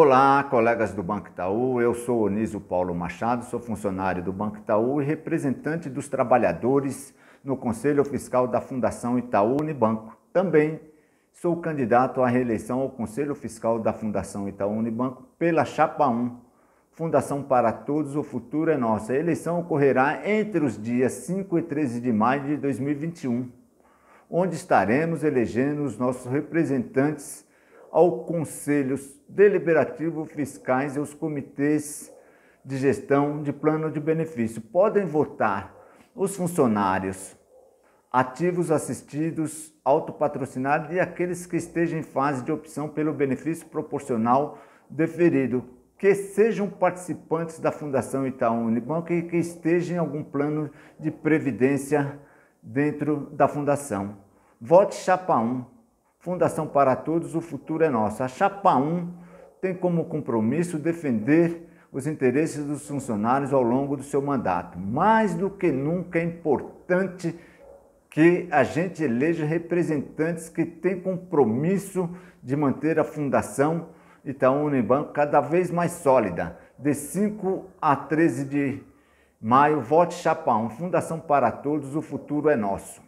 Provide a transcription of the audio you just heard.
Olá, colegas do Banco Itaú. Eu sou Onísio Paulo Machado, sou funcionário do Banco Itaú e representante dos trabalhadores no Conselho Fiscal da Fundação Itaú Unibanco. Também sou candidato à reeleição ao Conselho Fiscal da Fundação Itaú Unibanco pela Chapa 1. Fundação para Todos, o futuro é nosso. A eleição ocorrerá entre os dias 5 e 13 de maio de 2021, onde estaremos elegendo os nossos representantes ao conselhos deliberativo fiscais e aos comitês de gestão de plano de benefício. Podem votar os funcionários ativos assistidos, autopatrocinados e aqueles que estejam em fase de opção pelo benefício proporcional deferido, que sejam participantes da Fundação Itaú Unibanco e que estejam em algum plano de previdência dentro da fundação. Vote Chapa 1 Fundação para Todos, o futuro é nosso. A Chapa 1 tem como compromisso defender os interesses dos funcionários ao longo do seu mandato. Mais do que nunca é importante que a gente eleja representantes que têm compromisso de manter a Fundação Itaú Unibanco cada vez mais sólida. De 5 a 13 de maio, vote Chapa 1, Fundação para Todos, o futuro é nosso.